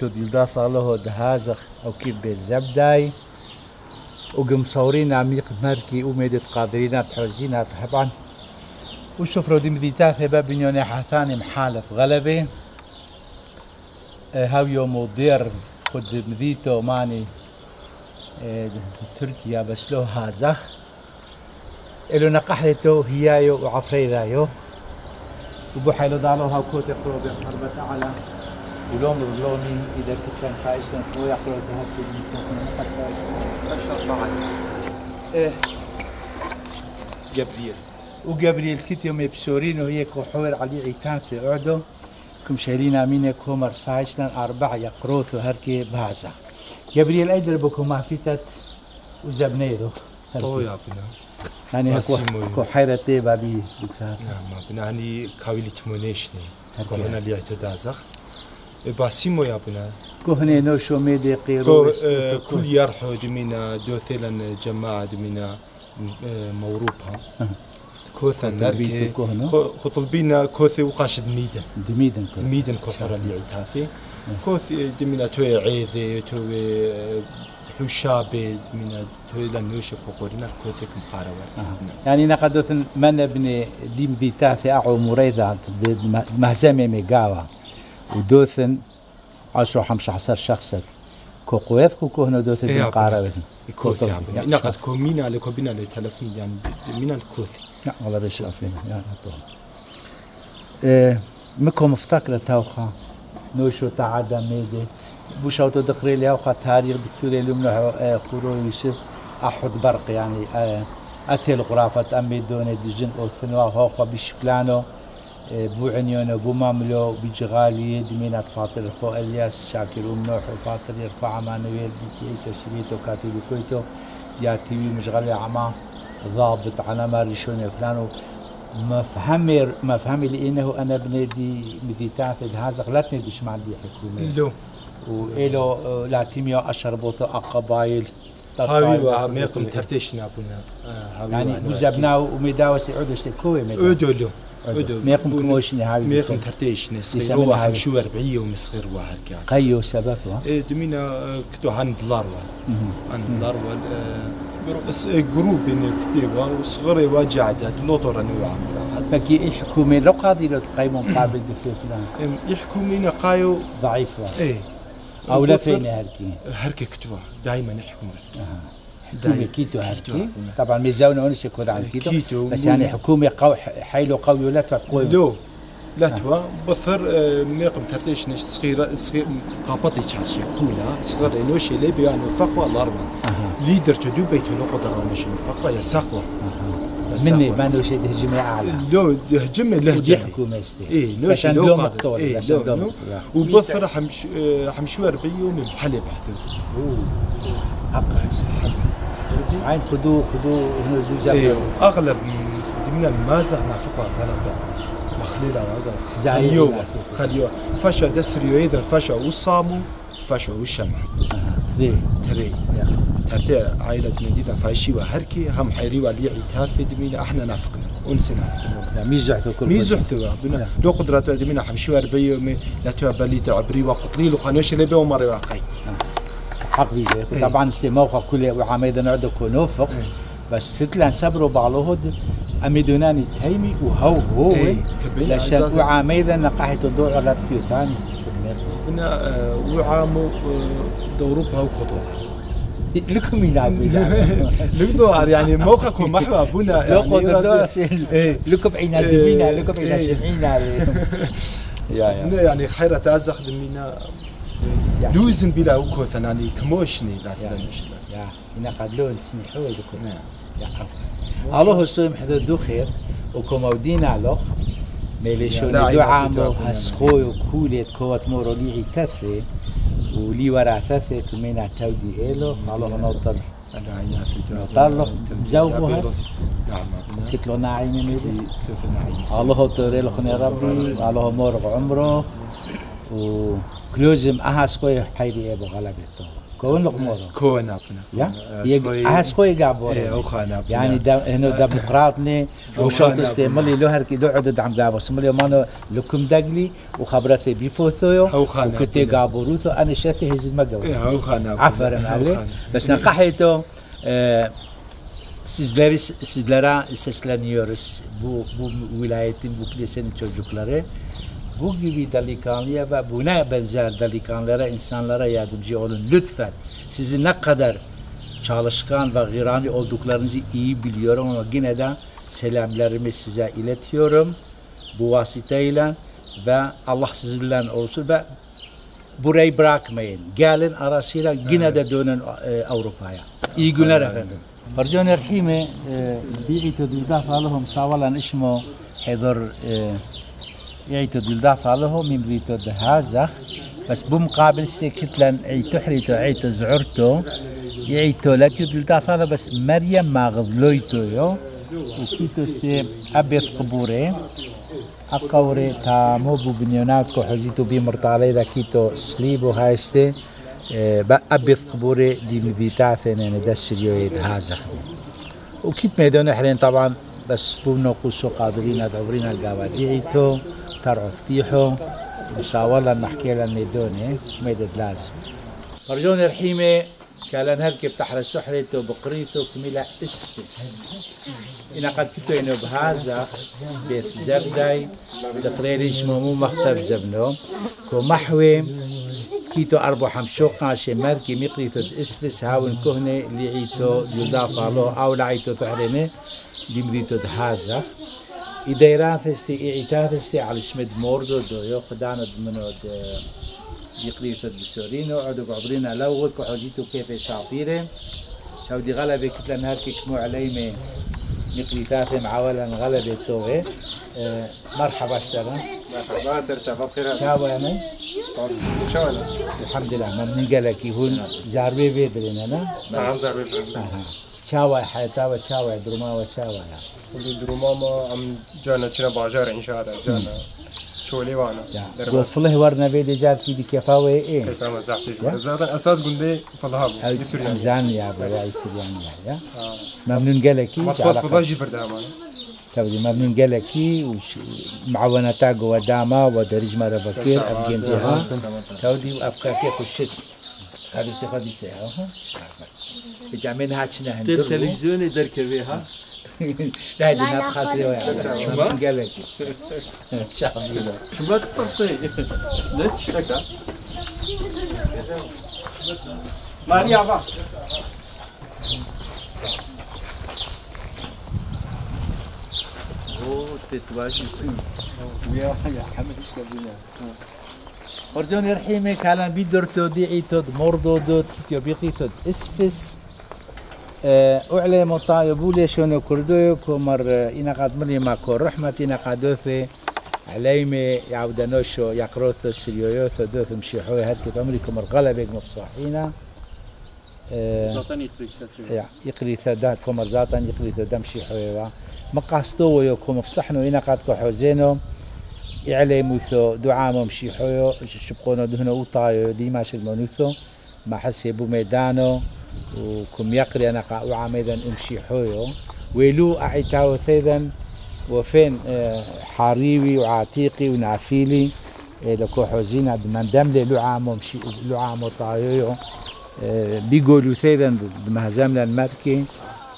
ديعيتو دلداس الله دهازخ أو كيف بالزبداي وقم صورين عميق مركي وميدة قادرين تحوزين طبعا وشوف رودي مديتات هبا بنيوني حثاني محالف غلبة هاو يوم ودير خد مديتو ماني آه، تركيا بس له هازخ إلو نقحلتو هيايو وعفريدايو وبو حيلو دالو هاو كوتي قروبي حربة على ولون ولوني إذا كنت كان خايسا هو جبريل وجبريل كنت يوم يبسورين وهي كحور علي عيتان في عدو كم شايلين امين كومر فايسلان أربع يقروث وهركي بهازا جبريل ايدر بكو ما فيتت وزبنيدو طو يا بنا يعني هكو حيرة تيبا بي نعم بنا هني كاويلي تمونيشني هكذا. كوهنا اللي اعتدازخ باسيمو يا بنا كهني نوشو ميدي كو قيرو آه، كل يرحو دمينا دوثيلا جماعة دمينا آه، موروبها كوثا نركي. خطلبينا كوثي وقاشد ميدن دميدن كو ميدن كوثر اللي عتاثي كوثي دمينا توي عيذي توي آه، حشابي دمينا توي لنوشك وقورنا كوثي كم قارة يعني نقدوث من ابني ديم دي تاثي اعو مريضة مهزمي ميقاوا ودوثن عشرة خمسة عشر شخصا كو قويث كو كهنو دوثن إيه كوثي يعني. نقد كو مينا لكو بينا لتلفون يعني. مينا الكوثي لا والله بيش فينا يا عطوهم إيه مكو مفتكرة توخا نوشو تعدى ميدي. بوشاو تدقري لي أوخا تاريخ دكتوري اليوم قرو يوسف. أحد برق يعني آه، اتيل غرافة أمي دوني دجن أو ثنوا هوخا بشكلانو. إيه، بو عنيونو بو ماملو بجغالي دمينات فاطر خو إلياس شاكر ام نوح فاطر يرفع مانويل بيتيتو شريتو كاتبي كويتو يا تي في مشغل عما ضابط على ما ريشوني فلان مفهمي مفهمي لإنه أنا بنادي مديتان في هذا غلطني ديش مع دي حكومة. لو. وإلو لاتيميو أشربوتو أقبايل. هاوي وعميق مترتيشنا بنا آه، يعني وأنا بوزبنا وميداوة سيعودو سيكوي ميداوة ادو لو. ميقم كموشني هاوي ميقم بسبب. ترتيشنا صغير هو هاوي. حمشو أربعية ومصغر واحد كاس قيو سبب؟ إيه دمينا كتو عن دولار وال عن دولار جروب إن كتيبة وصغري واجعدة دلوطور نوع فكي الحكومة لو قاضي لو تقيموا مقابل دفي فلان. مينا قايو. ضعيف واحد. إيه. أو لا فين هالكي هركة كتوة دائما يحكوا حكومة. كيتو هالكي طبعا ميزاونا ونس يكون عن كيتو كيتو. بس يعني حكومة قوي حيلو قوي ولا تقوي لو لا توا بثر آه، ميقم ترتيش نش صغيرة صغير قابطي تشارشي كولا. صغير نوشي لي بيان فقوة الأربع ليدر تدو بيتو لو قدر نشي فقوة يا ساقوة مني ما نوشي هجمة أعلى. لو هجم له ودي جمي حكومة استي إيه نوشي عشان لو. مقتول عشان لو وبثر حمش آه، حمشوار بيوم بحلي بحث أقرص عين خدوه خدوه هنا دو إيه زبط اغلب ضمن المازغ نافقة غلبة مخليلة وازغ زعيم خليو نافقة. خليو فشا دسريو إذا الفشا والصامو فشا والشمع تري. تري ترتي عائلة مدينة فاشي وهركي هم حيري ولي عيتها في دمينا إحنا نافقنا انسي نافقنا. لا مي زحتو كل مي كل. زحثوا بنا. لو قدرات دمينا حمشي اربعي مي لا تو بلي تعبري وقطري لو خانوش اللي بيو مري واقعي. حق بيجي. إيه. طبعا استموخة كل وعميدا نعدو كنوفق. بس ستلان صبروا بعلوهد أميدوناني تيمي وهو هو. إيه، عزازة. وعميدا نقاحة الضوء على كيو ثاني وعامو آه، دوروبها وخطوة لكم يلعب نقدر يعني موقعكم محوى بنا يعني راسي- إيه. لكم عينا. دمينا لكم عينا إيه. بنا يعني خيرة تازخ دمينا يعني. دوزن بلا وكوثن يعني كموشني لا يعني. تلمش يا إنا قد لو سمحوا لكم نعم. يا الله السلام حدا دو خير وكمودينا له ميلي شو لا، دو عامو هسخوي وكولت كوت مورو لي تثي ولي ورا ثثي كمينا تودي إلو الله نوطر؟ نعم بنا كتلو ناعيمي ميلي الله توري لخني ربي. الله مورغ عمره. وكلوزم أهاس خوي حيري أبو غلبته كون لقمورو كونا يا هاس خوي قابور إيه، أو خانا يعني دا هنا ديمقراطني خانا استعمالي له هركي دو عدد عم قابو سمالي مانو لكم دقلي وخبرتي بيفوثو أو خانا وكتي قابوروثو أنا شاكي هز المقوي إيه، أو خانا عفرا عليه بس نقحيتو آه sizleri sizlere sesleniyoruz bu bu vilayetin bu kilisenin çocukları bu gibi delikanlıya ve buna benzer delikanlılara insanlara yardımcı olun lütfen sizi ne kadar çalışkan ve gırani olduklarınızı iyi biliyorum ama yine de selamlarımı size iletiyorum bu vasıtayla ve Allah sizinle olsun ve burayı bırakmayın. Gelin arasıyla yine de dönün e, Avrupa'ya. İyi günler efendim. فرجون الحيمة بيعيتو دلدافع لهم صاولا اسمه حضر يعيتو دلدافع لهم من بريتو دهازخ بس بمقابل سكتلن عيتو حريتو عيتو زعرتو. يعيتو لكي دلدافع له بس مريم ما غضلويتو يو. وكيتو سي أبيض قبوري. أقوري تا موبو بنيوناتكو حزيتو بي مرطالي دا كيتو سليبو هايستي أبيض قبوري دي مذيتاثن يعني دا السريو هازخ وكيت ميدون حرين طبعا بس بومنو قوسو قادرين دورين القواديعيتو ترعو فتيحو مشاولا نحكي لنا ميدوني ميدد لازم فرجوني رحيمة كالان هركب تحرس سحريتو بقريتو كميلا اسفس إنا قد كنتو إنو بهذا بيت زبداي تقريري اسمه مو مختب زبنو كو محوي كيتو أربو حمشو قاشي ماركي مقريتو اسفس هاون كهنة اللي عيتو يضاف له أو لعيتو تحرمي دي مديتو دهازخ إدايران ثستي إعتاف ثستي على اسمد موردو دو يو خدانا منو يقريتو بسورينو عدو قعبرينا لوغك وحوجيتو كيف شافيري. شو دي غلبة كتلا نهاركي كمو عليمي مقريتاثي معاولا غلبة توغي. أه مرحبا اشتغل مرحبا سرت بخير شاو يعني شو أنا الحمد لله ممنون قالك هون زاربي بيدرين أنا. نعم زار أها شاوى حياتاوى شاوى درماوى شاوى اللي دروماما ام جانا تشنا باجار ان شاء الله جانا. شولي وأنا. وصله ورنا بيدي جات في كيفاوي إيه كيف ما زحتي زادا أساس قندي فضها يسر يعني زان يا بلا يسر يعني يا ممنون قالك ما تخص فضها جي فرد أمان تبدي ممنون قالك وش معاونتا قوة داما ودرج مرة بكير أبجين جها تودي وأفكار كيف الشت هذه الصفة دي سيها بجامين هاتشنا هندرو تلفزيوني دركبيها لا دي ما بخاطري ويا شو قالك شامل شو ما تقصي لا تشتكى ماريا با إيش قبلنا ورجوني رحيمي كان بيدرتو ديعيتو مردو دوت كيتيو بيقيتو اسفس أعلى مطايا بولي شونو كردو كومر إنا قد ملي ما كور رحمة إنا قادوثي عليمي يعودنوشو يقروثو سريويوثو دوث مشيحوي هاتي بأمري كومر غلبك تريك يقري ثدا كومر زاتن يقري ثدا مشيحوي مقاستو ويو كوم فصحنو إنا قد كوحوزينو يعلي موثو دعامو مشيحويو شبقونو دهنو وطايو ديما شلمونوثو ما حسي بو ميدانو وكم يقري أنا قا وعميدا أمشي حويو. ويلو أعيتاو ثيدا وفين حاريوي وعاتيقي ونعفيلي لكو حوزين عبد من دملي لو عامو مشي عامو طايو بيقولوا ثيدا بمهزمنا المركي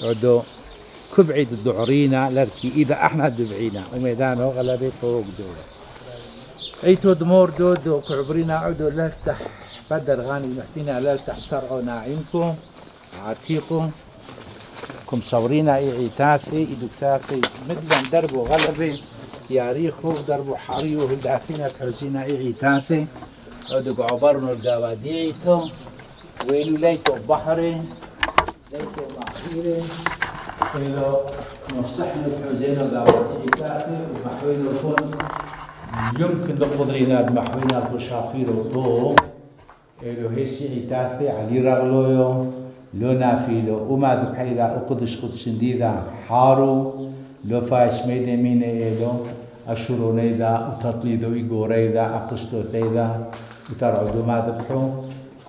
عدو كبعد الدعرينا لركي إذا أحنا دبعينا. وميدانه غلبي طرق دولة أيتو دمور دودو كعبرينا عدو لفتح بدر غاني محتينا لفتح ترعو ناعينكم عتيقو كم صورينا اي عتاثي ادوكتاثي مثلا دربو غلبي ياريخو دربو حريو هدافينا تحزينا اي عتاثي ودق عبرنو القواديعتو ويلو ليتو بحري ليتو معيري ويلو مفصحنا الحزينو قواديعتاثي ومحوينو الفن. يمكن بقدرنا بمحوينا بشافيرو طو إلو هيسي عتاثي علي رغلويو. لو نافيلو وما بحيدا وقدش قدش نديدا حارو لو فايش ميدا مين إلو أشورو نيدا وتطليدو إيقوريدا أقشتو ثيدا وترعدو ما دبحو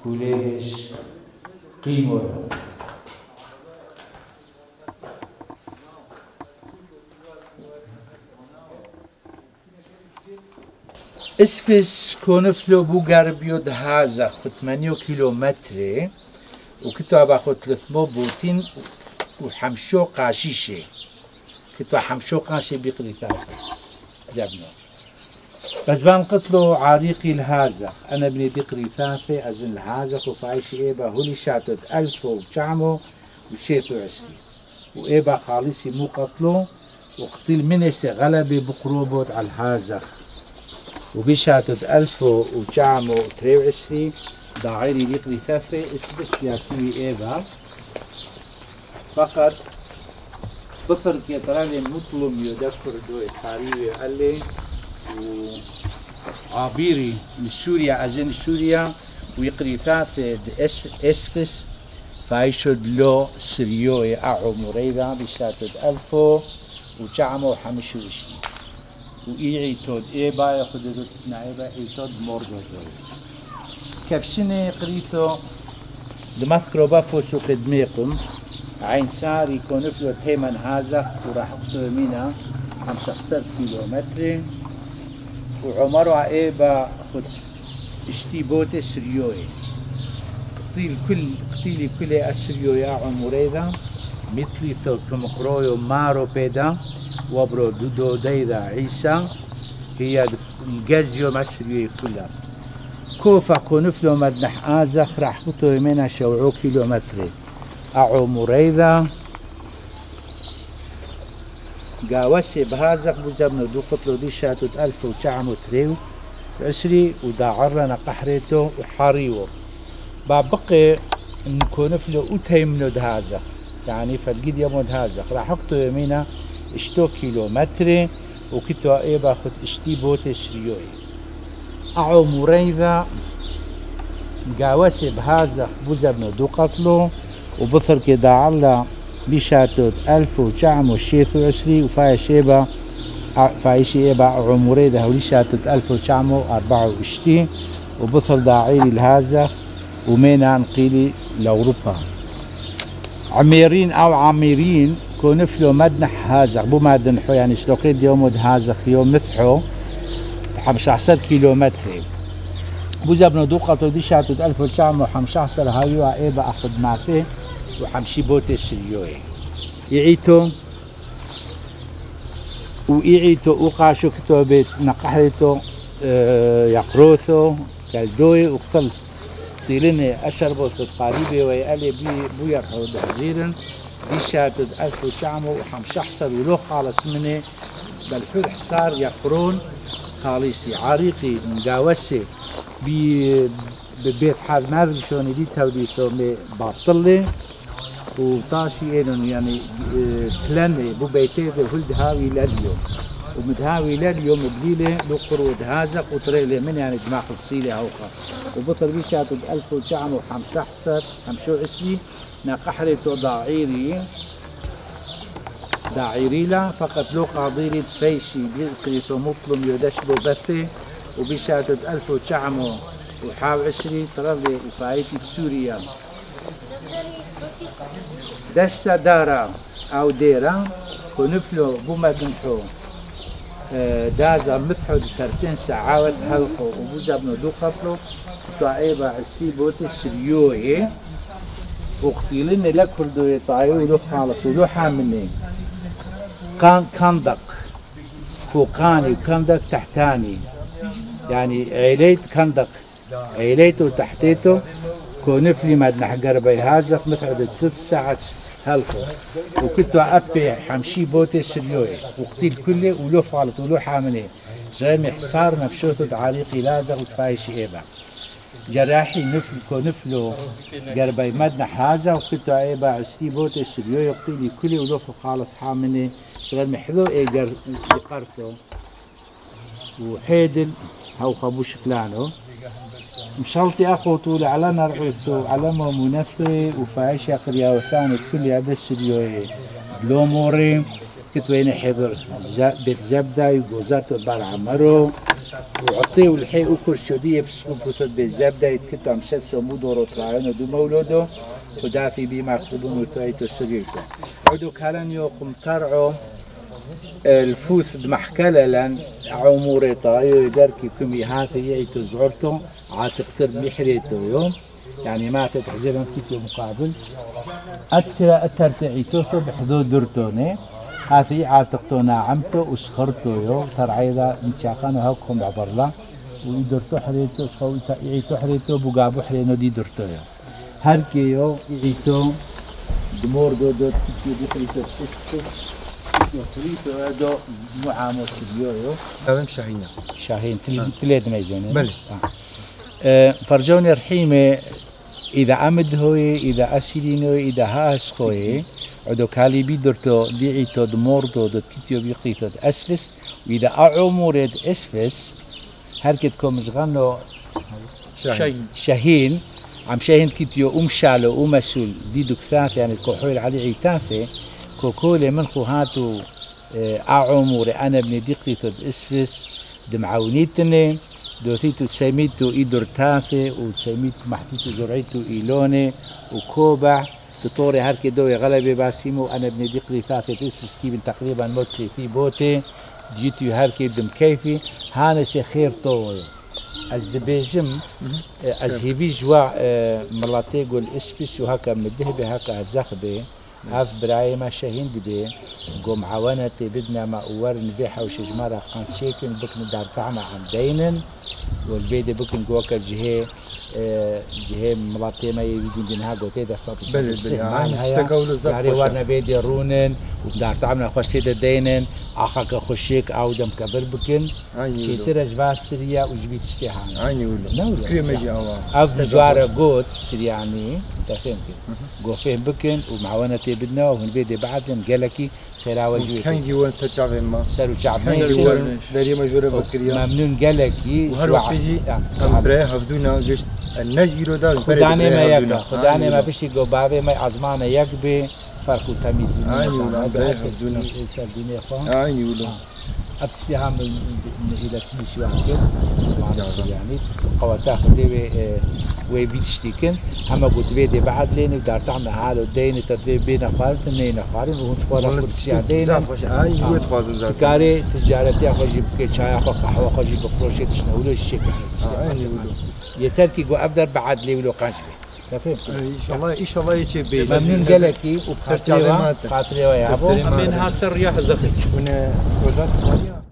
كوليهش قيمة اسفس كونفلو بيود هذا خد 8 وكتو باخد 300 بوتين وحمشو قاشيشي. كتو حمشو قاشي بيقري ثلاثة زبنو بس بان قتلو عريقي الهازخ. أنا ابني دقري ثافي أزن الهازخ وفايش إيبا هولي شاتد ألف وشعمو وشيتو عسلي وإيبا خالصي مو قتلو وقتل من غلبي بقروبوت على الهازخ. وبشاتد ألف وشعمو تريو عسلي داعيري دقري ثافي اسبس ياكوي ايبا فقط بطر كيتراني مطلوب يذكر دو التاريخ قال لي عابيري من سوريا أزن سوريا ويقري ثاث إس إسفس. فايشد لو سريو أعو مريضا بشاتد ألفو وجعمو حمشو وشتي. وإيعي تود إيبا يخددو تتنعيبا إيتود مورغو كفشني قريتو دمثكرو بافوشو خدميكم عين سار يكون فلو هيمن هذا وراح مينا 15 كيلومتر. وعمر عقيبة خد اشتي بوت سريوي قتيل كل قتيلي كل اسريو يا عمريدا مثلي ثو كمقرويو مارو بيدا وبرو دودو ديدا عيسى هي الجزيو مسريو كلها. كوفا كونفلو مدنح آزخ راح بطو يمينا شوعو كيلومتري أعو مريدا قاوسي بهازق بوزبنا دو قتلو دي شاتوت ألف وشعمو تريو عسري وداعرنا قحريتو وحاريو. بابقي نكون فلو أتيمنو دهازق يعني فالقيد يمو دهازق راح اكتو يمينا إشتو كيلومتر وكتو إيه باخد إشتي بوت سريوي أعو مريضة قاوسي بهازق بوزبنا دو قتلو وبثر كدا على بشاتوت ألف وشعم وشيث عسري وفاي شيبا فاي شيبا عمري ده ولشاتوت ألف وشعم أربعة وشتي وبثل داعيري الهازخ ومينا نقيلي لأوروبا. عميرين أو عميرين كونفلو مدنح هازخ بو مدنحو يعني شلوقيد يوم هازخ يوم مثحو. 15 كيلو متر بوزا دوقة دي شاتوت 1915 هايو ايبا اخد معته وحمشي بوت السريوي يعيتو ويعيتو وقاشو كتوبت نقحرتو آه يقروثو كالدوي وقتل طيلني أشربو في القريبة ويقالي بي بو يرحو دهزيرن دي شاتد ألف وشعمو وحمشحصر ولو خالص مني. بالحوث حصار يقرون. خالصي عريقي مقاوسي بي ببيت حال ما ادري شلون دي توديتو باطلي وطاشي إنن يعني تلني بو بيتي ولد هاوي لليوم ومدهاوي لليوم بليلة لو قرود هازق وطريلة من يعني دماغ الصيلة هوخا وبطل بيشات ألف وشعم وحمشحسر حمشو عسي ناقحري تو ضاعيري داعيري لا فقط لو قاضيري تفيشي بيقري تو مطلم يدش بو بثي وبيشات ألف وشعم وحاو عشري ترى فايتي سوريا. دشتا دارا أو ديرا ونفلو بوما دنحو آه، دازا متحو ترتين ساعة هلقو وبوزا بنو دو قفلو طائبا عسي بوتي سريوي وقتيلين لك كردو يطايو ولو خالص ولو حامني كان كندق. فوقاني وكندق تحتاني. يعني عيليت كندق. عيليته تحتيته كونفلي ما نحقر بي هازق متعد ثلاث ساعات هلفو وكنت أبي حمشي بوتي سريوي وقتيل كله ولو فالت ولو حامني زي حصار نفشوت عريقي لازق وتفايشي إيبا. جراحي نفل كونفلو قربي مدنا حازة وكنت ايبا عستي بوتي سريوي وقتيلي كله ولو خالص حامني غير محذو اي قرتو وحيدل هاو خبوش كلانو مشلتي أخو طول على نرعوثو على منثي وفايش قريا وثاني كل هذا السريو بلوموري كتوين حضر بيت زبدة يقوزاتو بار عمرو وعطيه الحي أكر شدية في السقوف بيت زبدة يتكتو عمسات سمود ورطراعين ودو مولودو. ودافي بما يكتبون وثايت السريرته عدو كالن يوقم ترعو الفوث دمحكلة لأن عموري طايو يدركي كمي هاتي يعيتو زعرتو عاتقتر بحريتو يوم. يعني ما تتحجرن كيتو مقابل. أترى أترتعيتو بحذو درتوني. هاتي عاتقتو ناعمتو وسخرتو يو ترعيدا متشاقانو هاكم عبرلا ويدرتو حريتو سخو يعيتو حريتو بقابو حرينو دي درتو يو هركيو يعيتو دمور دو دو تكي دي حريتو تسكس حريتو هادو معامو تبيو يو هذا شاهين تل- تليد ميزوني. آه. آه، فرجوني رحيمة إذا أمد هوي إذا أسيلينو إذا هاس خوي عدو كالي بيدرتو ديعيتو دموردو دو تيتيو بيقيتو د أسفس. وإذا أعمورد أسفس هركت كوم زغانو شاهين شاهين عم شاهين كيتيو أم شالو أم مسول. دي دكثاث يعني كوحول علي عيتاثي كوكولي من هاتو أعمور أنا ابن ديقيتو د أسفس. دمعونيتني دوثيتو تسميتو إيدور تاثي وتسميتو محتيتو زرعيتو إيلوني وكوبع تطوري هركي دوي غلبي باسيمو أنا ابن ديقلي ثاثي تسفس كيبن تقريبا موتي في بوتي جيتو هركي دم كيفي هانسي خير طوي از دبيجم از هيفي جوا ملاتي قول اسبس وهكا مدهبي هكا زخبي هاف براي ما شاهين دبي قوم عوانتي بدنا ما اور نبيحة وشجمارة قان شيكن بكن دار طعمة عن دينن والبيدي بكن قوكا جهي آه، جهي ملاتي ما يجون دينها قوتي دا صوت بلى. عن تستكولو زف يعني. ورنا بيدي رونن ودار طعمنا خوش سيدا دينن آخاك خوشيك آو دم كبر بكن تشيتر جواستريا وجبيت اشتهان عيني ولو نولو. فكري ما جي أوا اف جوارا قوت سريعني قو فهم بكن ومعونتي بدنا وهن بيدي بعدن قالكي خيراوة جويتي كان جيوان سجافين ما سالو شعب كان ميسي جيوان داري مجورة بكريا ممنون قالكي وهر وقت يجي هم براي هفدونا قشت الناج إيرو دار خداني ما يكا خداني ما بشي بابي ما عزمانا يكبي فرق وتمييز عيني ولا. سرديني فهم عيني ولو افتشتها من إلى كل واحد سبحان يعني قواتا خدي وي بيتشتيكن اما قلت بيدي بعد لين ودار تعمل حاله دين تدري بين خالد نين وهون شوارع والله كرسي دين آه. كاري تجارتي أخو جيب شاي أخو قهوة أخو جيب فروشي تشنو له الشيء عيني ولو يتركي قو افدر بعد لي ولو قنش به رفیق انشاءالله انشاءالله يجي بي ممنون قالك وبخاطري خاطري ويا ابو من هاسر يا زخك وزاره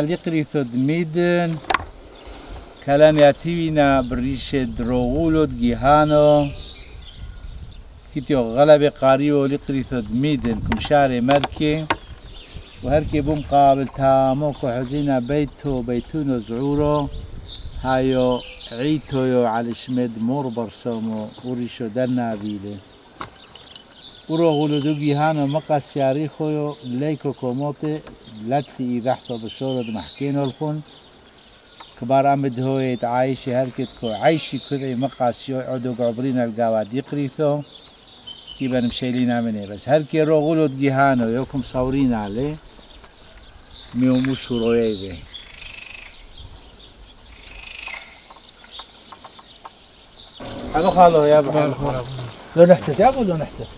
لقري ثد ميدن كلام ياتينا بريشة دروغولو جيهانو كيتيو غلبة قاريو لقري ثد ميدن كمشاري مركي وهركي بوم قابل تاموكو حزينا بيتو بيتونو زعورو هايو عيتو يو على شمد مور برسومو وريشو درنا بيلي ورو غلودو جيهانو مقاس ياريخو يو ليكو كوموتي لاتفي إذاحتو بشورة محكينو الخون كبار أمد هو عايشي هركت كو عايشي كذي مقاس يو عدو قعبرين القواد يقريثو كيبا مشيلين مني بس هركي رو غلود جيهانو يوكم صورين عليه ميومو شروعي به حلو خالو يا ابو حلو. لو نحتت. يا ابو لو نحتت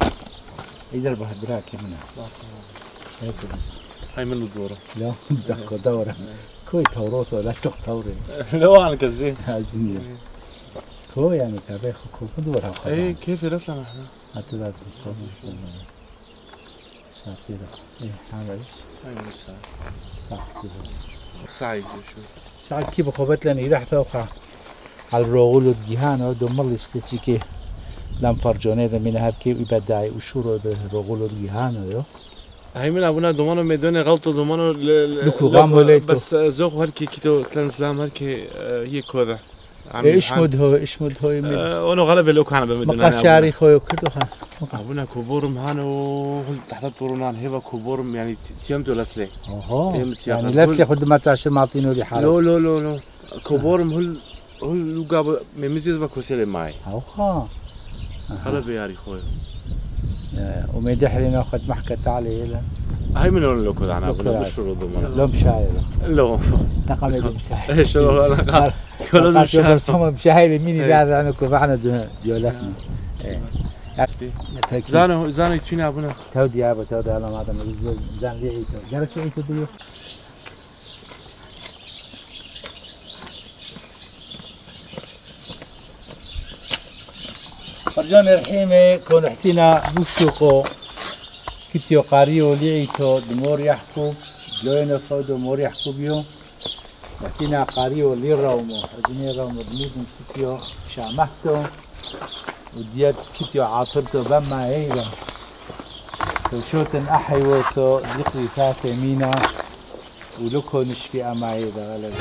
يدرب هدراك منها هيك بس هاي منو دوره لا دقة دورة كوي توروت ولا تق توري لو أنا كزين هازين كو يعني كابي خو خلاص إيه كيف رسلنا إحنا هتبقى بالتصل صح كده إيه حامل هاي مش كده سعيد شو ساعات كيف خبت لنا إذا حثوخا على الرغول والجيهان ودو مال استيكي لم فرجوني ذا من هركي وبداي وشورو به الرغول والجيهان يو هاي من ابونا دومانو ميدوني غلطه دومانو لو- غامو ليتو. بس زوق هركي كيتو كلان سلام هركي هي كوذا إيش. مد هو إيش مد هو يمد آه، وأنا غلب لو كان بمدنا مقاشاري خويا كدو خا ابونا كوبورم هانو تحت طورونان هبه كوبورم يعني تيمت ولا تلي متياخد. يعني لا تاخذ ما تعشر معطينه لي حالة لو لو لو لو. كوبورم هل هل قاب ميمزيز بكوسيل معي اوه غلب ياري خويا وما يدحري ناخذ محكة عليه لا هاي من لون لو لو ابونا كذا. بشرو دومانو لو مشاير لو نقم يدي مشاير إيش لو أنا لازم شهر هم مشاهير مين إيه. يزعل عنك وفعنا ديولفنا زانو زانو يتفينا أبونا؟ تودي يا أبو تودي أنا ما دام زان لي عيتو جرك عيتو ديو فرجون الحيمة كون احتينا بوشوكو كتيو قاريو ليعيتو دمور يحكو لوينو فودو مور يحكو بيو. احتينا قاريو لي رومو رجني رومو دميدن كتيو شامحتو وديت كتيو عاطرتو بما هيدا وشوتن أحي وثو ذكري ثاثة مينا ولكو نشفي أمعي ذا غلب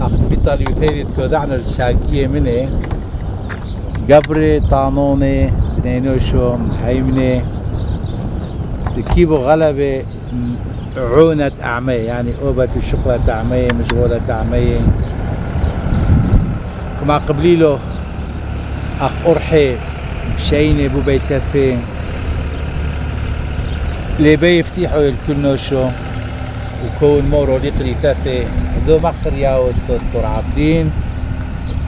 أخ بيطال يثيد كودعنا الساقية منه قبري طانوني بنينوشو محيمني. ركيبو غلبة عونة أعمية يعني أوبة شقلة أعمية مشغولة أعمية. كما قبليلو أخ أرحي مشيني بو بيتثي لبي يفتيحوا الكل نوشو وكون مورو ليقري ثاثي دو مقريا والثور عابدين.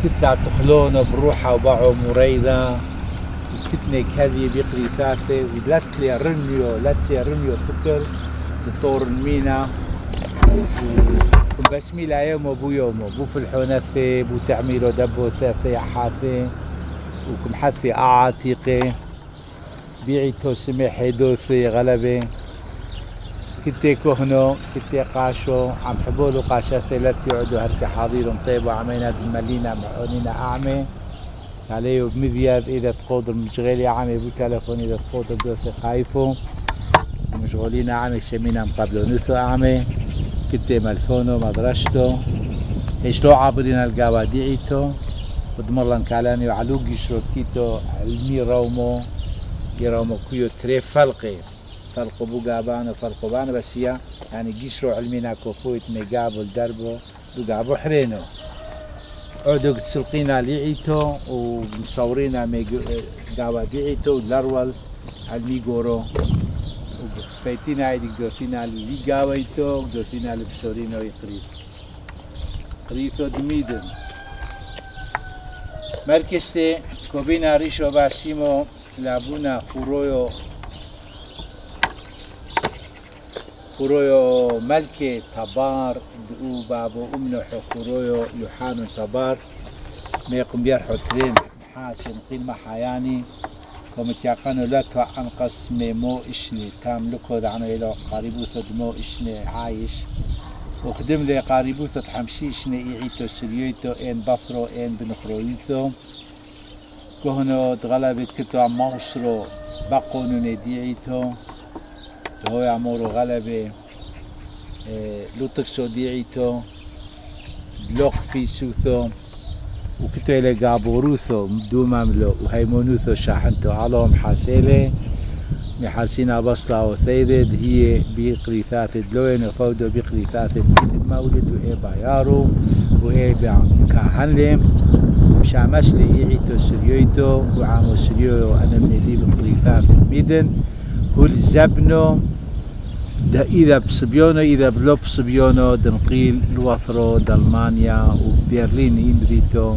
تطلع تخلونه بروحها وباعه مريضة. وتتني كذي بيقري ثاثة ولاتلي رنيو لاتلي رنيو فكر. دكتور المينا وبسمي لا يوم بو يوم. بو في الحنثي بو تعميلو دبو ثاثي حاثي وكم حثي أعاتيقي بيعي تو سميحي دوثي كنتي كهنو كنتي قاشو عم حبولو قاشاتي لا يقعدوا هركي حاضيرهم طيب وعمينا دمالينا معونينا أعمي. عليه بمذياد إذا تقود المشغول يا عمي بو تلفون إذا تقود دوثي خايفو. مشغولين أعمي سمينا مقابلو نثو أعمي. كنتي ملفونو مدرشتو. إيش لو عابرين القواديعيتو ودمرلن كالاني وعلوقي شروكيتو علمي رومو. يرومو كيو تري فلقي. فلقو بو قابانو فلقو بانو بس هي يعني قشرو علمينا كوفويت ميقابو الدربو بو قابو حرينو عودو تسلقينا ليعيتو ومصورينا قابا ديعيتو لرول علمي قورو فايتينا عيدك دوثينا اللي قاويتو دوثينا لبسورينو يقريت قريتو دميدن مركزتي كوبينا ريشو باسيمو لابونا خورويو خورويو ملكي تبار دو بابو امنو خورويو يوحانو تبار. ميقوم بيرحو ترين حاسن قيل محاياني كومت يقانو لا توعن قسمي مو اشني تام لكو دعنو إلى قريبو ثدمو اشني عايش وخدم لي قريبو ثد حمشيشني ايعيتو سريويتو ان بثرو ان بنخرويتو كهنو تغلبت كتو عم مصرو بقونو نديعيتو هو يعمرو غلبة إيه، لوتكسو ديعيتو دلوق في سوثو وكتو إلى قابوروثو دوما ملو وهيمونوثو شاحنتو علوم حاسيلي محاسينا بصلة وثيرد هي بقريثات دلوين وفودو بقريثات مولد وإيه بايارو وإيه كاهنلم شامش لي يعيتو سريويتو وعامو سريو أنا من دي بقريثات ميدن هو الزبنو ده إذا بصبيونو إذا بلو بصبيونو دنقيل الوثرو دالمانيا وبرلين إمريتو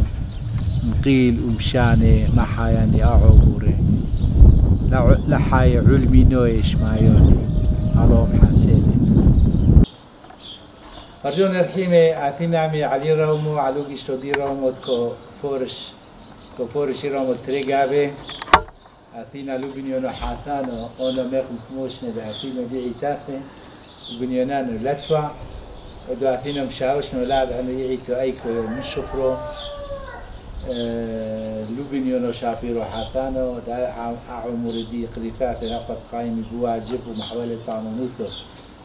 نقيل ومشاني ما حياني أعبوري لا حي علمي نويش مايوني علوم حسيني فرجون الحيمة أثينا عمي علي رومو علوكي شتودي رومو كو فورش كو فورش رومو تريقابي أثينا لو بنيونو حاثانو أولا ميقم كموشنا بأثينا دي عتاثي وبنيونانو لتوا ودو أثينا مشاوشنا ولعب أنو يعيتو أيكو من شفرو. آه، لو بنيونو شافيرو حاثانو دا أعمر دي قريفاثي لقد قايم بواجب ومحاولة طعنونوثو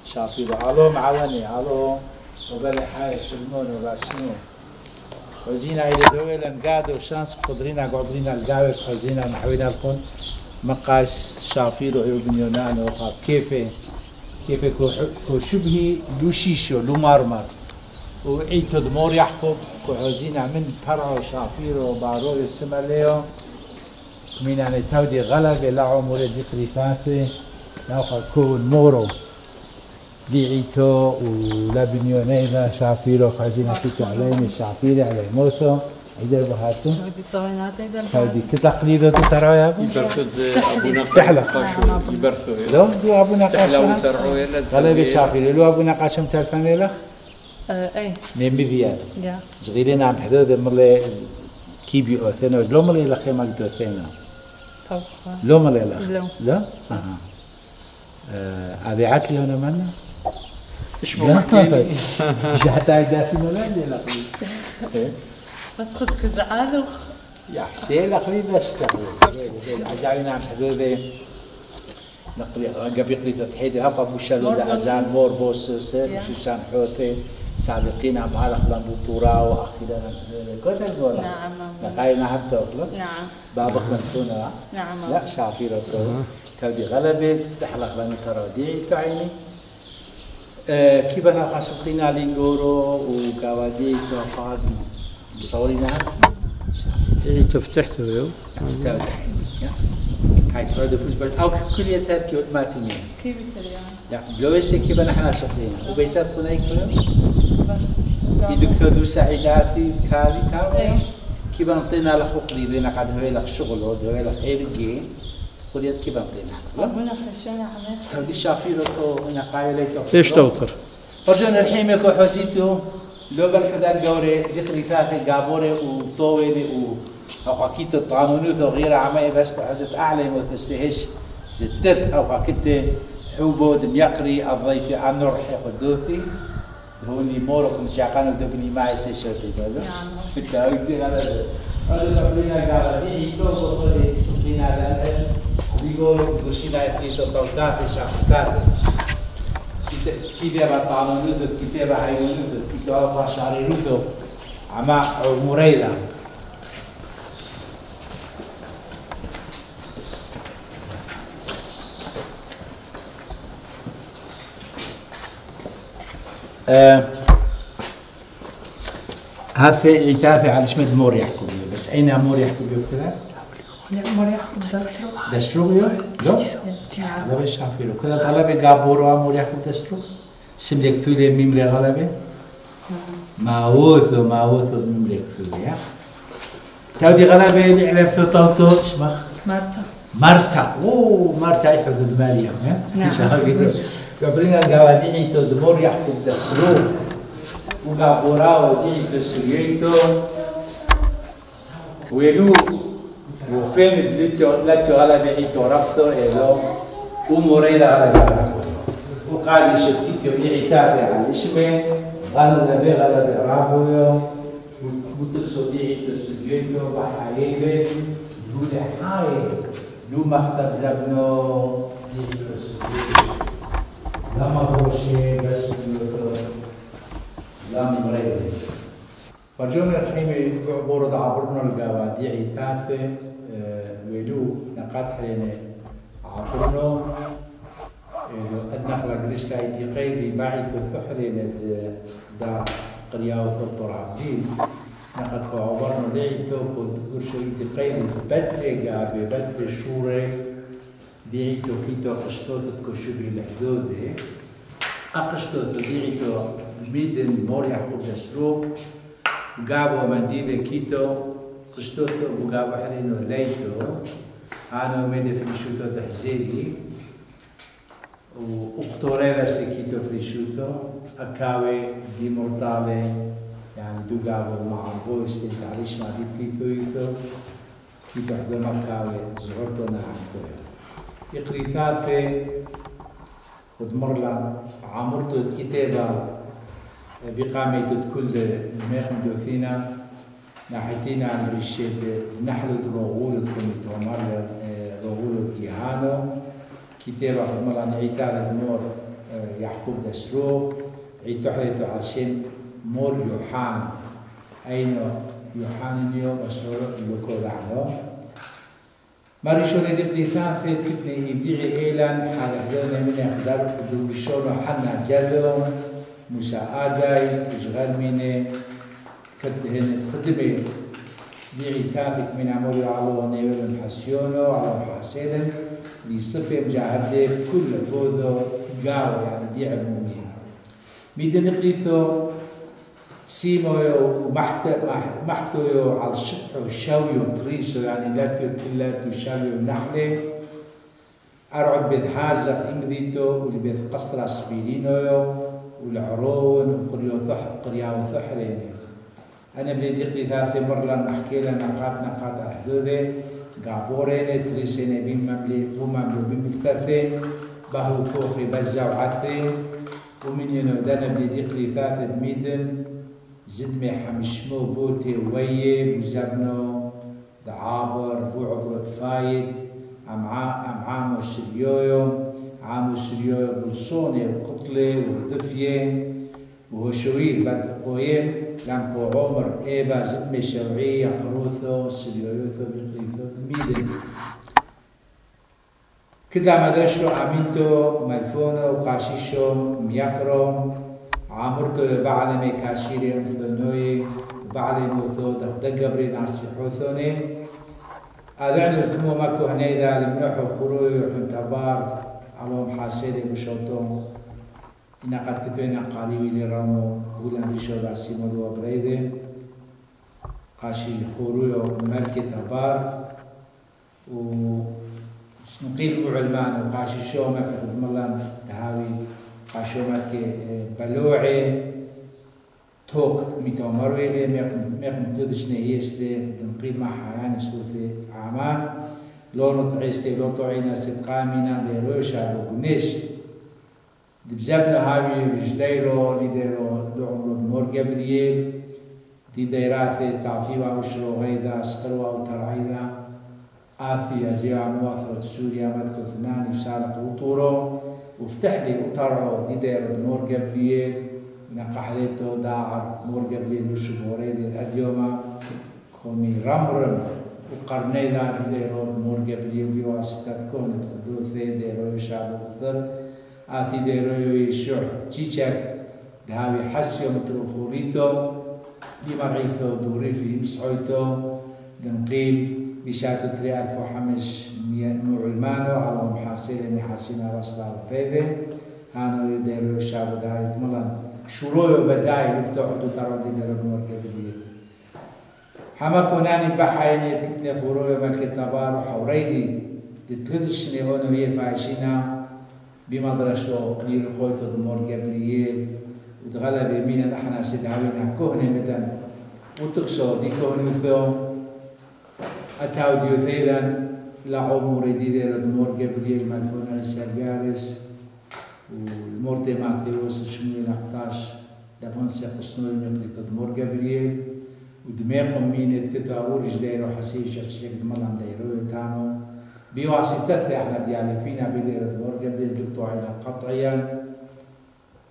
شافيرو. ألو معاوني ألو. وبلي حايش بالمون وباسنو وزينا إلى دولة قادو شانس قدرينا قدرينا القاوي خزينا محوينا الكون مقاس شافيرو ابن يونان وقاب كيف كيف كو شبهي لو شيشو لو مرمر وعيتو دمور يحكم كو حزينا من ترعو شافيرو وبارو السما ليو من يعني تودي غلبة لا عمر ذكري فاتي ناخذ كون مورو ديعيتو ولا بنيونينا شافيرو خزينة كيتو علينا شافيري على موتو. عيدر بهاتو ودي الطوينات تترعو يا ابو يبرثوا ابونا تحلق. قاشو يبرثوا لو دو ابو تحلى نقاش وترعوا يلا غلبة شافيري. لو ابو نقاش متلفن لك إيه من بذيان يا. صغيرين عم حدود ملي كيبي أو ثنا لو ملي لخي ما قدو ثنا لو ملي لخ. لا أها. هذه عتلي هنا منا لا. ممكن حتى عدا في لا بس خدك زعل يا حسين اخلي بس عزاوي نعم حدود نقري قبل قريت تحيدي هقا مور دا. مور بوسس يا. شوشان حوثي. سابقين عم خلان بطورا وأخيرا كنت الجولا نعم. نقاي حتى أطلق. نعم. بابخ منفونة نعم. لا شافيرة تودي غلبة تفتح لك لنا تروديعي تعيني. آه كيف أنا قاسقين لينغورو وقواديك وقاد مصورين إيه تفتحته يو هاي تفرد فوز بس. أو كلية تركي مارتينيا كيف اليوم يعني جويسة كيف انا إحنا شغلين وبيتات كنا بس. في دكتور دو سعيداتي كاري تاوي إيه. كيف نعطينا لك قريب لنا قد هوي شغل هوي عرقي قريت كيف نعطينا لك ابونا فشلنا عملت تودي شافيرو تو هنا قايلة إيش توتر؟ فرجون الحين كو حسيتو لو بالحدان جوري ذكري تاخي قابوري وطويلي و أو حكيتو طانونوث وغيره عماي بس حزت اعلى وتستهش زتر أو حكيت حوبو دم يقري الضيف عن رحي قدوثي هو اللي موركم شاقان ودبني ما يستشوتي هذا. في التاويل هذا هذا تقولينا قال لي بطولي سبينا لأنه بيقول بوشينا يتيتو توتافي شافتاتي كتابة طعام نثر كتابة حيوان نثر كتابة شعري نثر عما مريضة آه هذا عتافي على اسم مور يحكم. بس اين مور يحكم كذا؟ دسرو؟ لا نعم غلبة شافيرو كذا غلبة قابورو أمور يحكم دسترو سملك ثولي ميمري غلبة ماوثو ماوثو ميمري ثولي يا تودي غلبة اللي علم ثو طوطو شمخ مرتا مرتا اوه مرتا يحفظ مريم نعم. قبلنا القواديعي تو دمور يحكم دسترو وقابورا وديعي تسريتو ويلو وفين لا تغلب حيتو رفضو إلو ومريلا غلب وقال يشتيتو إعتافي على اسمه غلب غلب رابو وتقصو ديعي تسجيتو بحايلة يقول حاي لو مختب زبنو لما روشي بس لا مريلا فرجونا الحين بعبور عبرنا القواديع تافه. حرينا عبرنا. النقلة قريش لايدي قيدي باعي تثحرين دا قرية وثطر عبدين نقد خو عبرنا دعي توكو تقول شو يدي قيدي بدري بدري شوري دعي تو كيتو قشتوتت كو شبه الحدودي أقشتوت دعي تو ميدن مور يحكم دسروق Gabo Mandide Quito, قشطوتو وقابو حرينو ليتو. أنا ميدي فريشوتو تحزيدي وأقتوريلا سكيتو فريشوتو أكاوي دي مورتالي يعني دو قابو مع بويس دي تعريش مع دي تيثو يثو كي بحضر مكاوي زغرتنا عمتويا يقري ثالثة ودمرلا عمرتو الكتابة بقامة كل ميخم دوثينا ناحيتنا عن رشيد نحل دروغول كم تومر روغول كيهانو كتابة ودمرلا نعيتال المور يعقوب دسروخ عيد تحريتو عشان مور يوحنا أين يوحانيو مشهور لوكو دعلو ماريشون دقلي ثالثة كتني يبيعي إيلان حال هذول من يقدر دولشون حنا جلو مساعدة إشغال مني كدهن تخدمي بيعي ثالثك من عمول على نيول محسيونو على محاسين لصفة مجاهدة كل بوذو قاو يعني دي عمومي ميدن قريثو سيمو محتو على الشطح والشاوي وتريسو يعني لا تلا تشاوي ونحلة أرعد بيت حازق إمذيتو واللي بيت قصر سبيلينو والعرون وقريو ثح قريا وثحرين أنا بلي دقلي ثلاثة مرة نحكي لنا نقاط نقاط أحدوذي قابورين تريسين بين مملي ومملو بمكتثي بهو فوخي بزا وعثي. ومن ينو دانا بلي دقلي ثلاثة ميدن. زدمي حمشمو بوتي ويب وزبنو دعابر بوعبر فايد. أم أم عامو سريويو عامو سريويو بلصوني وقتلي ودفية وهو شويد بعد قويم لامكو عمر إيبا زدمي شوعية قروثو سريويوثو بقريثو ميدن. كدا مدرشو عمينتو ملفونو وقاشيشو ميقرو عامرتو بعلمي كاشيري مثنوي بعلم مثو دخدق قبري ناسي حوثوني. أذعن الكمو مكو هنيدا لمنوحو خروي وحن تبار علوم حاسيدي بشوتون إنا قد كتوين قاريبي لرامو ولان بشو راسي مدو بريدي قاشي خروي وملكي تبار و نقيل علمان وقاشي شو مكتب ملان تهاوي قاشومك بلوعي توق ميتو مرويلي ميق متدش نهيستي تنقيد مع حيان سوثي عمان لو نطعيستي لو طعينا ستقامنا لروشا وقنيش دبزبنا هاوي رجديرو لديرو لعمرو بنور جبريل دي ديراثي تعفيوا وشرو غيدا سخروا وترعيدا آثي أزيع مواثرة سوريا مدكو ثنان يسالق وطورو وفتح لي وطرعو دي دير نور جبريل من قحليتو داعر نور جبريل وشبوري دي الأديوما كومي رمرم وقرني دا دي ديرو نور جبريل بواسطة كونة قدوثي ديرو يشعب وثر آثي ديرو يشوع تيشك دهاوي حسيو متروفوريتو دي مرعيثو دوري في مسعوتو دنقيل بشاتو تري ألف وحمش معلمانو على محاسين محاسينا وصلا وفيدي هانو يديرو الشعب داي تملان شروع بداي يفتحوا دو ترى دي ديرو مركب دير حما كوناني بحايني كتني خروي ملك التبار وحوريدي دي تلذ الشني هون وهي بمدرسة قليل قويتو دمور جبريل. وتغلب يمينا نحنا سيد هاوينا كهنة مدن وتقصو دي كهنة ثو أتاو ديو ثيدا لا عمر ديدير دمور جبريل مالفونا السرجارس والمورد ماثيوس شمي نقطاش دفن سيقصنوي من دمور جبريل. ودميقهم مين كتا ورج ديرو حسيش اشيك دملان ديرو تانو بواسطة إحنا ديالي فينا بدير دمور جبريل جبتو على قطعيا.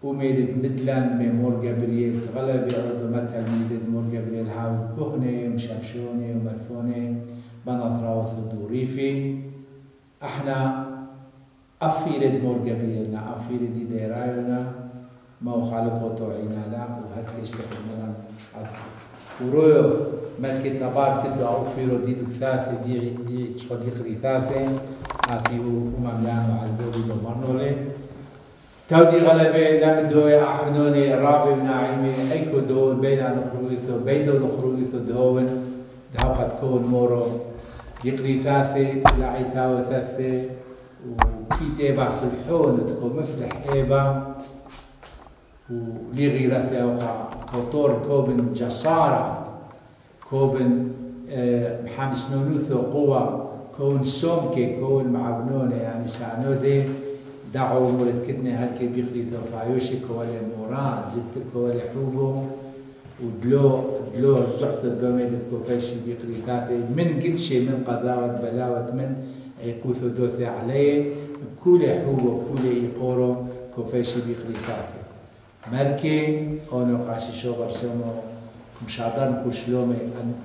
وميدت مدلان ميمور جبريل تغلب يعرض مثل ميدت مور جبريل هاو كهني مشبشوني وملفوني بنظرة وثدوريفي أحنا أفيرد مور جبريلنا أفيرد دي ديرايونا ما وخالقو توعينا لا وهد كيستخدمنا ورويو ملك تبار تدو أفيرو دي دو ثاثة دي دي تشخد يقري ثاثة هاتي ومملانو على الدوري بمرنولي تودي غلبة لم دوي أحنوني رافي ناعمي أيكو دون بين نخرويثو بيدو نخرويثو دهون دهو قد كون مورو. يقري ثاثي لعيتاو ثاثي وكيت إيبا في الحون تكو مفلح إيبا ولي غيرثي أوقع كوتور كوبن جسارة كوبن آه، محامس نونوثو قوة كون سومكي كون معبنونة يعني سانودي دعوا مولد كدنا هالكي بيخلي ثو فايوشي كوالي موران زدت كوالي حوبو ودلو دلو زحث الدوميد كوفيشي بيقري ثاثي من كل شيء من قضاوة بلاوة من كوثو دوثي عليه كولي حوبو كولي يقورو كوفيشي بيقري ثاثي مركي اونو قاشي شو برسومو مشاطر كوشلومي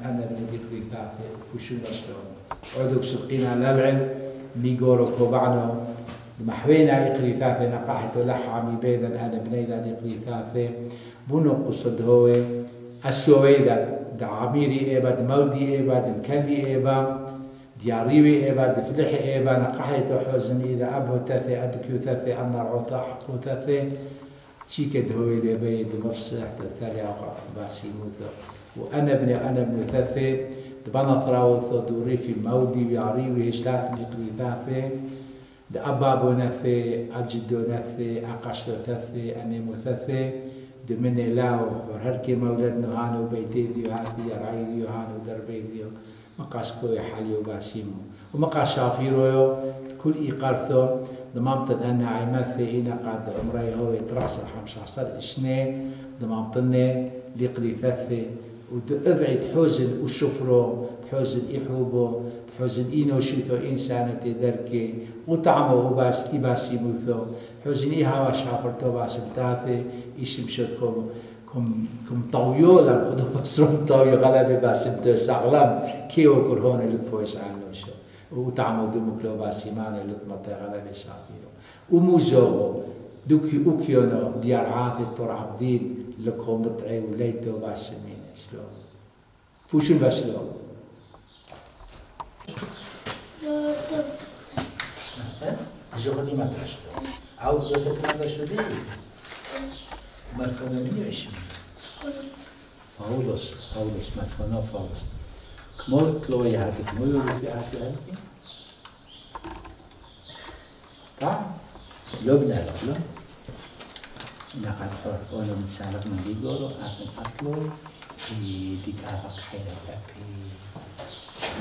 أنا ابن ذكري ثاثي فوشون شلومي عودك سقينا للعلم ميغورو كوبعنو محوينا يقري ثاثي نقاحت لحامي بيذا أنا بنيدا يقري ثاثي بونو قصد هو السويدا دعاميري ايبا دمولدي ايبا دمكلي ايبا دياريوي ايبا دفلح ايبا نقاحت حزن اذا ابو ثاثي ادكيو ثاثي أنا رعوتا حقو ثاثي شيك دهوي لي بيد مفسح تثري باسي موثو وأنا ابني أنا ابن ثاثي دبنا ثراوث دوري في مودي بيعريوي هشلات بيقري ثاثي د أبابو نثي أجدو نثي أقشتو ثثي أنيمو ثثي د من لاو ورهركي مولد نهانو بيتي ديو هاثي يرعي ديو هانو دربي ديو مقاس كوي حاليو باسيمو. ومقاس شافيرو كل إيقارثو ضمامتن أن عيمثي إنا قاد عمري هو يترأس الحمش عصر إسني ضمامتن لقلي ثثي وأذعي تحوزن وشفرو تحوزن إحوبو تحوزن إينو شوثو إنسانة دركي وطعمو باس إباسي موثو حوزن إيها وشافرتو باس التاثي إيشم كم كم طويو لا خدو بسرم طويو غلبي باس انتو سعلم كيو كرهون لك فويس عنو شو وطعمو دمكلو باسي مانا لك مطي غلبي شافيرو. وموزوغو دوكي اوكيونو ديار عاثي تور عبدين لكم بطعي وليتو باسمين شلون؟ فوشن بشلون زغني ما تشتو عاود بذكر هذا شو دي مية وعشرين فاولوس فاولوس مرفونا فاولوس. كمو كلوي هذا كمو يقول في عافية هذه طبعا لبنى لا نقد حر وأنا متسالق من بيقولوا أكن أطلو. في ديكافك حيرة أبي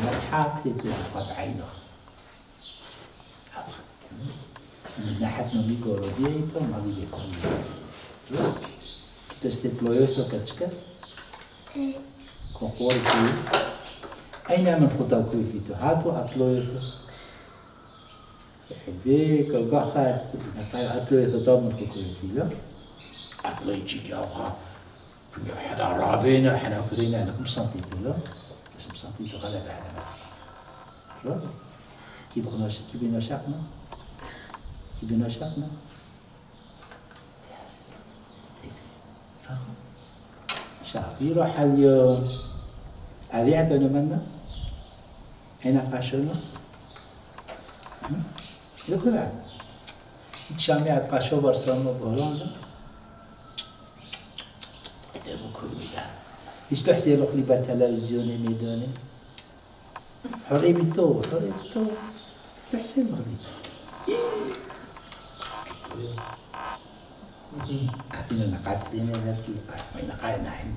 مرحات يتلقى بعينه من ناحية ما بيقولوا ديتو ما بيقولوا تستيبلويوتو كتشكا كوكوي كيف أين من خطاو كيفيتو هاتو أطلويتو ديك القخات أطلويتو طبعا كيفيتو أطلويتشي يا كنا إحنا رابينا إحنا كلنا أنا كم سنتيتو لا بس سنتيتو غلبة على ما كي بغنا كي بينا شاقنا كي بينا شاقنا شاف يروح اليوم هذه عندنا منا. هنا قاشونا لكل عاد. يتشامي قاشو برسلنا بهولندا يدربوا كل ميدان يستحسي يروح لي بتلفزيون ميداني؟ حري بيتو حري بيتو تحسين نقاط لنا نبكي ما نقاي نحن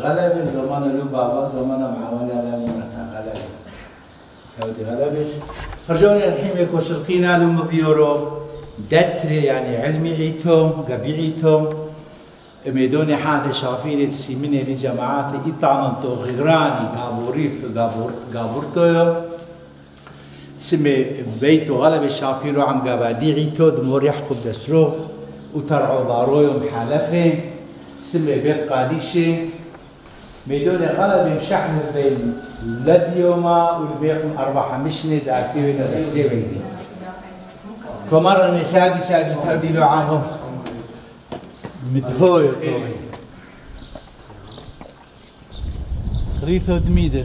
غلبة ضمان له بابا ضمان معاونة لا من غلبة هودي غلبة خرجوني الحين يكون شرقينا لهم ضيورو دتري يعني علمي عيتهم قبي عيتهم. ميدوني حاث شافيني تسيميني إطعنتو غيراني قابوريث قابورت قابورتو تسمي بيتو غلب شافيرو عم قابادي عيتو دمور يحقب دسرو وترعو بارويو محالفه سمي بيت قاديشي ميدوني غلب مشحن في لذيوما والبيقم أربعة مشني دافيوين الحسيبيدي كمرة نساقي ساقي ترديلو عنهم مدهوي طوي خريثة دميدة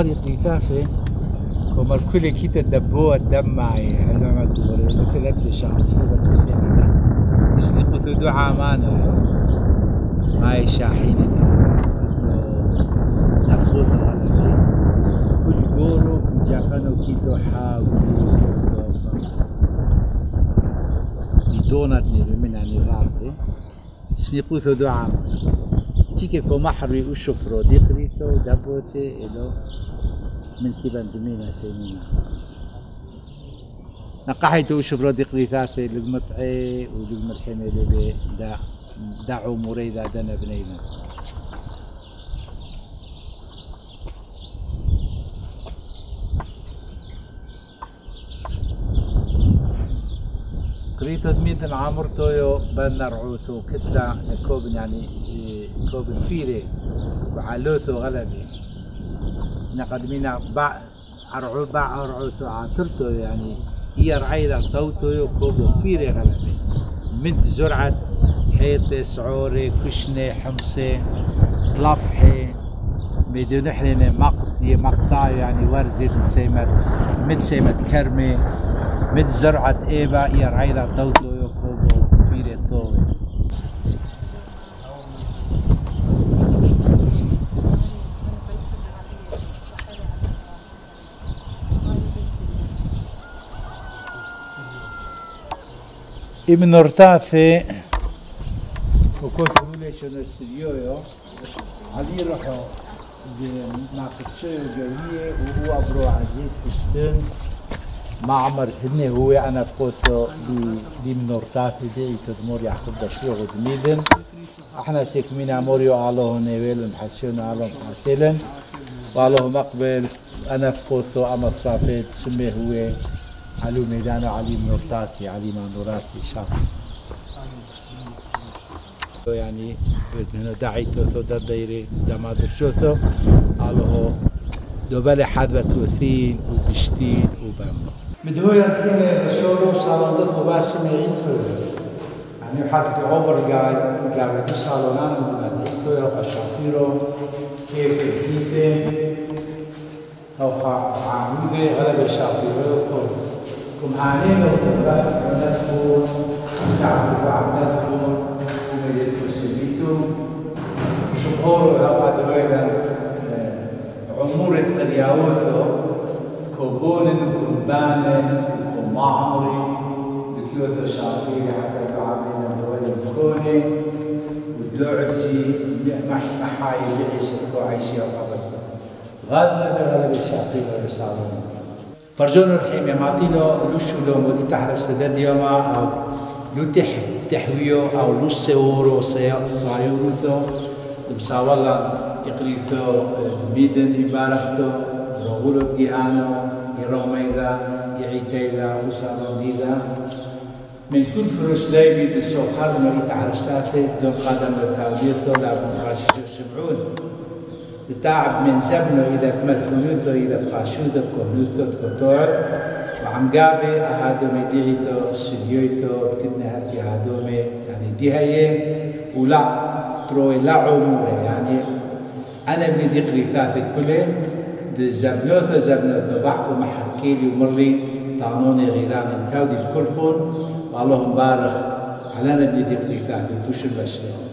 مساور يقريتافي ومر كل كيتا دبوة دم معي. علم ما تقول لك لا تشاء بس بسيما يسنقوا ثدو عامانو معي شاحينة نفقوث الغلبي كل جورو جاكانو كيتو حاولي بدونت نبي من عن الغابة سنقوا ثدو عامانو تيكي كو محري وشفرو ديقريتو دبوتي إلو من كيبان دمينا سيمينا نقحيتو وشفرو ديقريتاتي لقمطعي ولقمط حميلي بي دا دعو مريدا دنا بنينا قريتو دميدن عمرتو يو بن نرعوتو كتلا كوبن يعني كوبن فيري وعلوتو غلبي. نقدمينا باع أرعو باع أرعوتو عاطرتو يعني هي رعيدا طوتو يو كوبو فيري غلبي. من زرعة حيطة سعوري كشنة حمصة طلفحي بدون إحنا مقط مقطع يعني ورزة سيمت مد سيمت كرمي. مد زرعة إيبا يرعيدا طوتو يو كوبو فيري طوي. ابن ارتاثي وكنت أقول شنو الاستديو يو علي روحو مع قصة جوية وهو أبرو عزيز كشتن معمر هني هو أنا فقوته دي من ارتاثي دي تدمور يعقوب دشيو غدميدن أحنا سيكمينا موريو علوه نيويل محسيون علوه محسيلن وعلوه مقبل أنا فقوته أما صافيت سمي هو علو ميدان علي منورتاتي علي منوراتي شافي يعني هنا دعيتو ثو دا دايري دماد الشوثو علوه دوبالي حد بتوثين وبشتين وبامو مدهوية الحين بسولو صالون دثو باسم يعيثو يعني حد عمر قاعد قاعد دو صالونان مدهوية يوقع شافيرو كيف الكيتين أو عامودة غلبة شافيرو كم عانينا وكبرات عملتكم تعبوا وعملتكم ومدينتكم سبيتم شمهور هذا دويدا عمورة قرياوثو كوبون كوبان كومعمري دكيوثو شافيري حتى دعامين دويدا كوني ودلوعسي محاي يعيش الكوعيشي وقبل غلب غلب الشافيري رسالة فرجون الرحيم يا معطينو لوشو لو مودي تحرس دد يوما أو لو تح تحويو أو لو سيورو سايورثو دمساولا يقريثو بيدن يباركتو رغولو جيانو يعيتيدا وسالو ديدا من كل فلوس لايبي دي سو خادم يتحرساتي دون قدم لتاويثو لابن غاشيشو سبعون تعب من زبنه إذا ملفونوثو إذا بقاشوثو بكهنوثو تكتوعب وعم قابي أهادومي ديعيتو سليويتو كدنا هركي أهادومي يعني دي هي ولا تروي لا عموري يعني أنا من دي قريثاثي كله. دي زبنوثو زبنوثو بعفو محاكيلي ومري طعنوني غيران انتاو دي الكل خون والله مبارك على نبني دي قريثاثي وفوش البشرة